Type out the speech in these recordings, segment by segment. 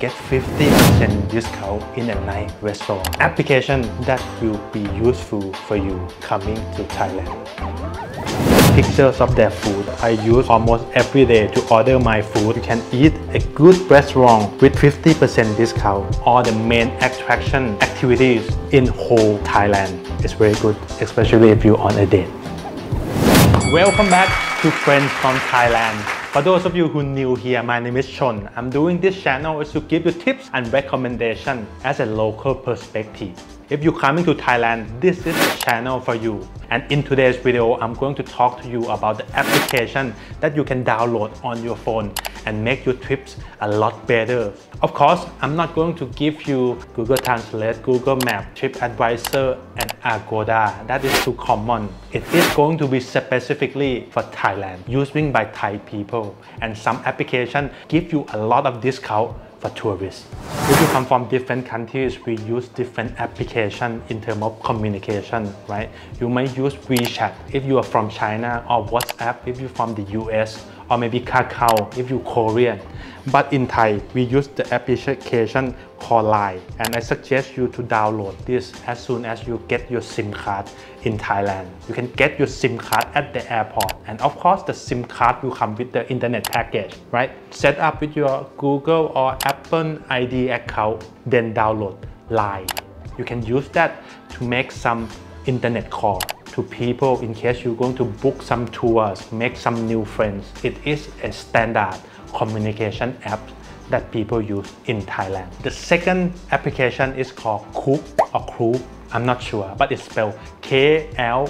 get 50% discount in a nice restaurant. Application that will be useful for you coming to Thailand. Pictures of their food. I use almost every day to order my food. You can eat a good restaurant with 50% discount. All the main attraction activities in whole Thailand. It's very good, especially if you're on a date. Welcome back to Friends from Thailand. For those of you who new here, my name is Chon. I'm doing this channel is to give you tips and recommendation as a local perspective. If you're coming to Thailand, this is the channel for you. And in today's video, I'm going to talk to you about the application that you can download on your phone and make your trips a lot better. Of course, I'm not going to give you Google Translate, Google Map, TripAdvisor, and Agoda. That is too common. It is going to be specifically for Thailand, using by Thai people. And some application give you a lot of discount for tourists. If you come from different countries, we use different application in terms of communication, right? You might use WeChat if you are from China or WhatsApp if you're from the US or maybe Kakao if you're Korean. But in Thai, we use the application called Line and I suggest you to download this as soon as you get your SIM card in Thailand. You can get your SIM card at the airport and of course the SIM card will come with the internet package, right? Set up with your Google or Apple ID account, then download Line. You can use that to make some internet call to people in case you're going to book some tours, make some new friends. It is a standard communication app that people use in Thailand. The second application is called Klook or Klook. I'm not sure, but it's spelled K-L-O-O-K.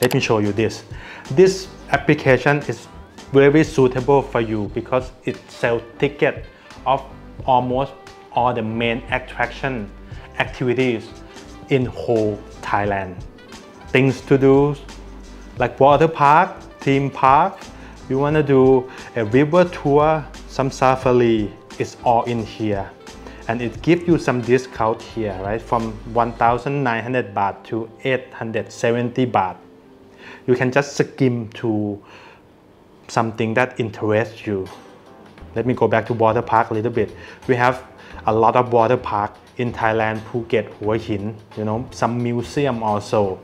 Let me show you this. This application is very suitable for you because it sells tickets of almost all the main attraction activities in whole Thailand. Things to do like water park, theme park, you want to do a river tour, some safari, it's all in here. And it gives you some discount here, right? From 1,900 baht to 870 baht. You can just skim to something that interests you. Let me go back to water park a little bit. We have a lot of water park in Thailand, Phuket, Hua Hin, you know, some museum also.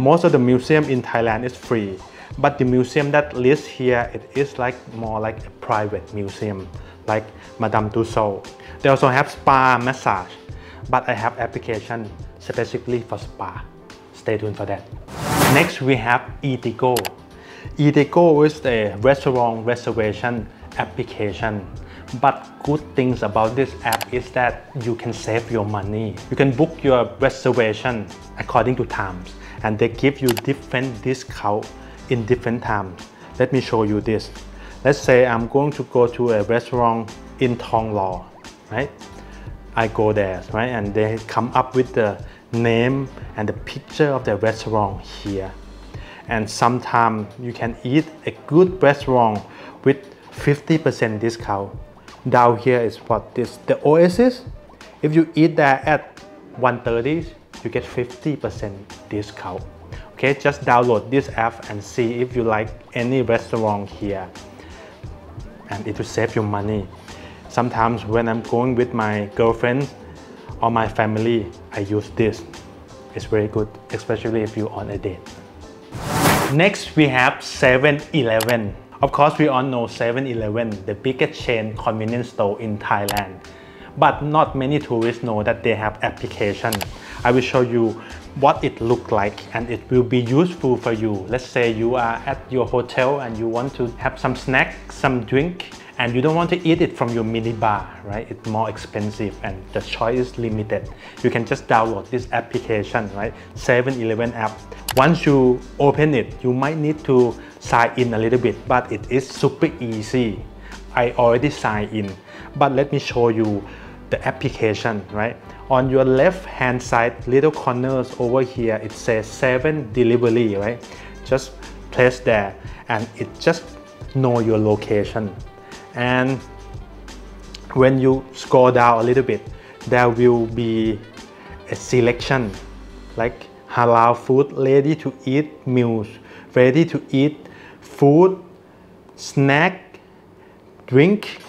Most of the museum in Thailand is free. But the museum that lists here, it is like more like a private museum, like Madame Tussauds. They also have spa massage, but I have application specifically for spa. Stay tuned for that. Next, we have Eatigo. Eatigo is a restaurant reservation application. But good things about this app is that you can save your money. You can book your reservation according to times and they give you different discount in different times. Let me show you this. Let's say I'm going to go to a restaurant in Thong Lo, right? I go there, right? And they come up with the name and the picture of the restaurant here. And sometimes you can eat a good restaurant with 50% discount. Down here is what this, the Oasis. If you eat there at 130, you get 50% discount. Okay, just download this app and see if you like any restaurant here. And it will save you money. Sometimes when I'm going with my girlfriend or my family, I use this. It's very good, especially if you're on a date. Next, we have 7-Eleven. Of course, we all know 7-Eleven, the biggest chain convenience store in Thailand. But not many tourists know that they have application. I will show you what it look like and it will be useful for you. Let's say you are at your hotel and you want to have some snack, some drink, and you don't want to eat it from your minibar, right? It's more expensive and the choice is limited. You can just download this application, right? 7-Eleven app. Once you open it, you might need to sign in a little bit, but it is super easy. I already signed in, but let me show you the application, right? On your left hand side, little corners over here, it says 7 delivery, right? Just place there and it just know your location. And when you scroll down a little bit, there will be a selection like halal food, ready to eat meals, ready to eat food, snack, drink,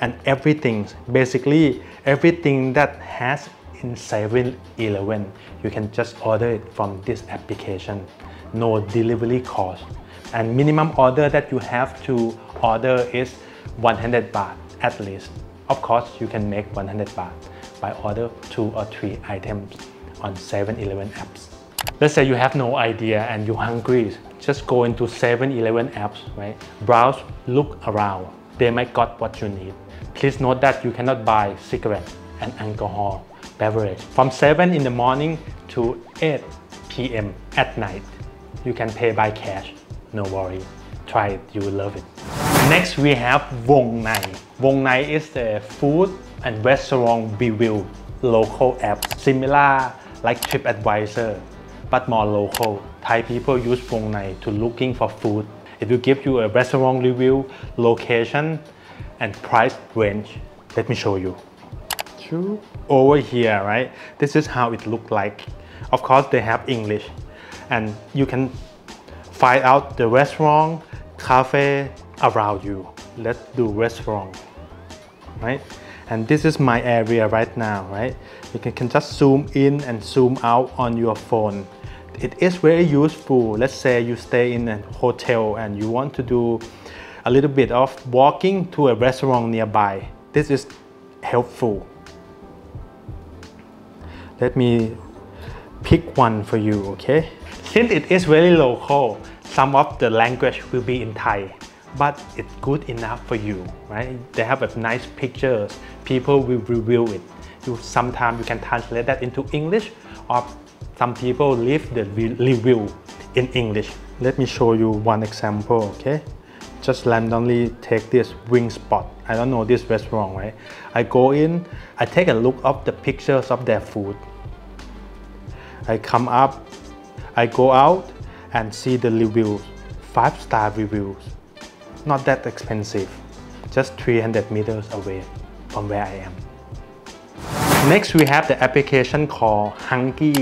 and everything basically everything that has in 7-Eleven you can just order it from this application. No delivery cost. And minimum order that you have to order is 100 baht at least. Of course you can make 100 baht by order two or three items on 7-Eleven apps. Let's say you have no idea and you're hungry just go into 7-Eleven apps right? Browse look around they might got what you need. Please note that you cannot buy cigarette and alcohol beverage from 7 in the morning to 8 p.m. at night. You can pay by cash. No worry. Try it. You will love it. Next we have Wongnai. Vong Nai is the food and restaurant review local app. Similar like TripAdvisor but more local. Thai people use Wongnai to looking for food it will give you a restaurant review location and price range. Let me show you. Over here right? This is how it look like. Of course they have English. And you can find out the restaurant cafe around you. Let's do restaurant right? And this is my area right now right? You can, can just zoom in and zoom out on your phone it is very useful. Let's say you stay in a hotel and you want to do a little bit of walking to a restaurant nearby. This is helpful. Let me pick one for you okay? Since it is very local some of the language will be in Thai but it's good enough for you right? They have a nice pictures. People will review it. You sometimes you can translate that into English or some people leave the review in English. Let me show you one example okay? Just randomly take this wing spot. I don't know this restaurant right? I go in I take a look of the pictures of their food. I come up, I go out and see the reviews, 5 star reviews. Not that expensive, just 300 meters away from where I am. Next we have the application called Hungry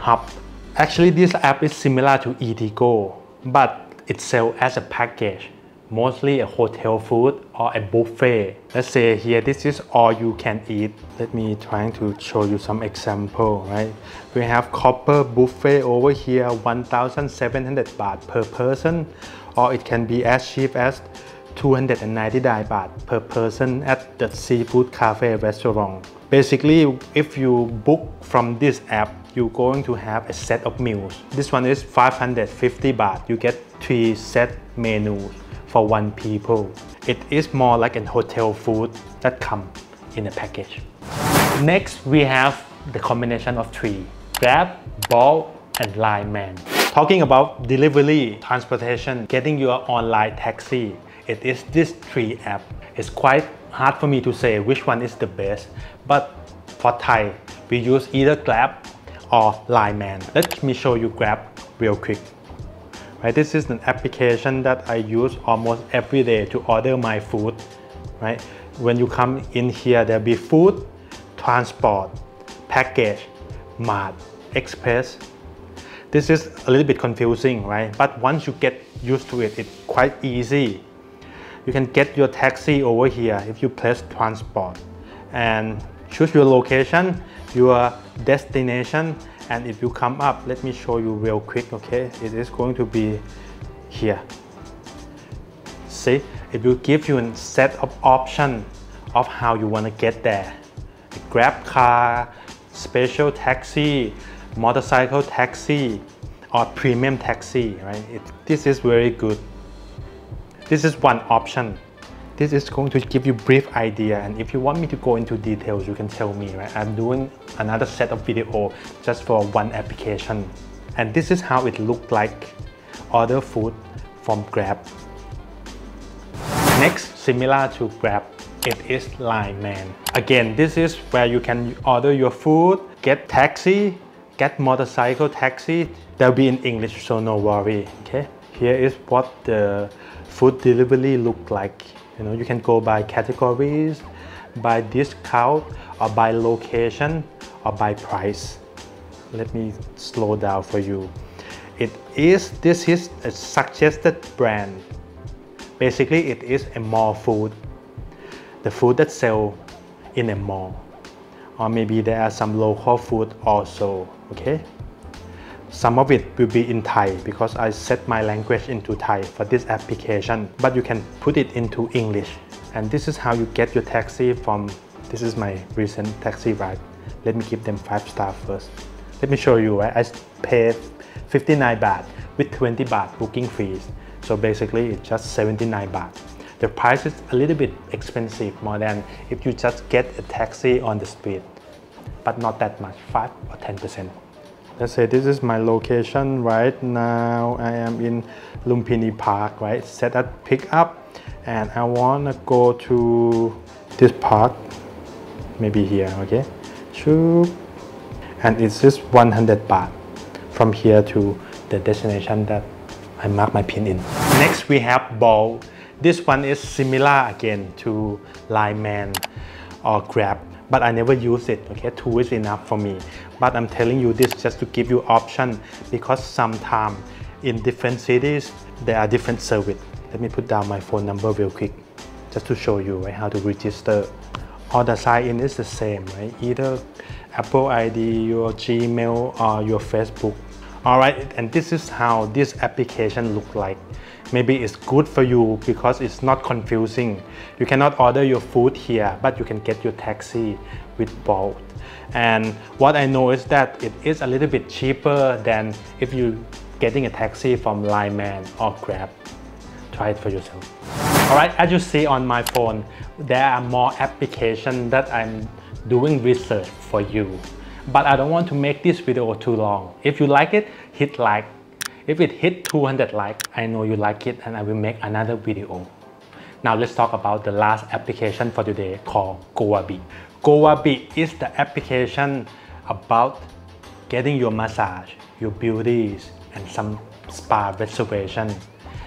Hub. Actually this app is similar to Eatigo, but it sells as a package mostly a hotel food or a buffet. Let's say here this is all you can eat. Let me trying to show you some example, right? We have copper buffet over here 1700 baht per person or it can be as cheap as 299 baht per person at the seafood cafe restaurant. Basically, if you book from this app, you're going to have a set of meals. This one is 550 baht. You get three set menus for one people. It is more like a hotel food that come in a package. Next, we have the combination of three, Grab, Bolt, and Line Man. Talking about delivery, transportation, getting your online taxi, it is this three app. It's quite hard for me to say which one is the best, but for Thai, we use either Grab or Line Man. Let me show you Grab real quick. Right, this is an application that I use almost every day to order my food. Right, when you come in here, there'll be food, transport, package, mart, express. This is a little bit confusing, right? But once you get used to it, it's quite easy. You can get your taxi over here if you press transport and choose your location, your destination, and if you come up let me show you real quick okay? It is going to be here. See? It will give you a set of options of how you want to get there. A grab car special taxi motorcycle taxi or premium taxi right? It, this is very good. This is one option this is going to give you brief idea and if you want me to go into details you can tell me right? I'm doing another set of video just for one application and this is how it looked like order food from Grab. Next similar to Grab it is Line Man. Again this is where you can order your food get taxi get motorcycle taxi. They'll be in English so no worry okay? Here is what the food delivery look like you know, you can go by categories, by discount, or by location, or by price. Let me slow down for you. It is, this is a suggested brand. Basically, it is a mall food. the food that sell in a mall or maybe there are some local food also okay some of it will be in Thai because I set my language into Thai for this application. But you can put it into English. And this is how you get your taxi from this is my recent taxi ride. Let me give them 5 star first. Let me show you? I pay 59 baht with 20 baht booking fees. So basically it's just 79 baht. The price is a little bit expensive more than if you just get a taxi on the street but not that much 5 or 10 percent let's say this is my location right now. I am in Lumpini Park right? Set at pick up and I want to go to this park maybe here okay? Shoop. and it's just 100 baht from here to the destination that I mark my pin in. Next we have Bolt this one is similar again to Line Man or Grab but I never use it okay? Two is enough for me. But I'm telling you this just to give you option because sometimes in different cities there are different service. Let me put down my phone number real quick just to show you right, how to register. All the sign in is the same right? Either Apple ID your Gmail or your Facebook. Alright and this is how this application look like maybe it's good for you because it's not confusing. You cannot order your food here, but you can get your taxi with Bolt. And what I know is that it is a little bit cheaper than if you getting a taxi from Line Man or Grab. Try it for yourself. Alright, as you see on my phone, there are more applications that I'm doing research for you. But I don't want to make this video too long. If you like it, hit like if it hit 200 likes, I know you like it and I will make another video. Now let's talk about the last application for today called GoWabi. GoWabi is the application about getting your massage, your beauties, and some spa reservation.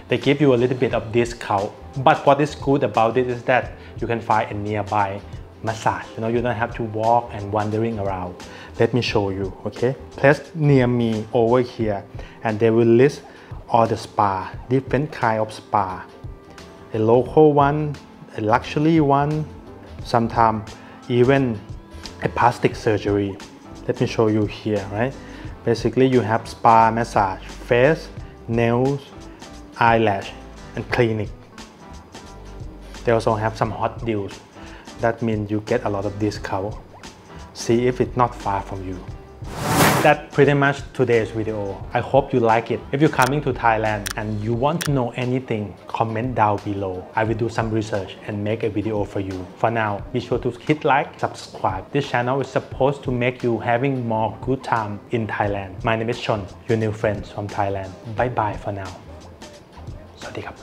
They give you a little bit of discount, but what is good about it is that you can find a nearby massage. You know, you don't have to walk and wandering around. Let me show you, okay? Place near me over here and they will list all the spa, different kind of spa. A local one, a luxury one, sometimes even a plastic surgery. Let me show you here, right? Basically, you have spa massage, face, nails, eyelash, and clinic. They also have some hot deals that means you get a lot of discount See if it's not far from you. That's pretty much today's video. I hope you like it. If you're coming to Thailand and you want to know anything, comment down below. I will do some research and make a video for you. For now, be sure to hit like, subscribe. This channel is supposed to make you having more good time in Thailand. My name is Chon, your new friends from Thailand. Bye bye for now. สวัสดีครับ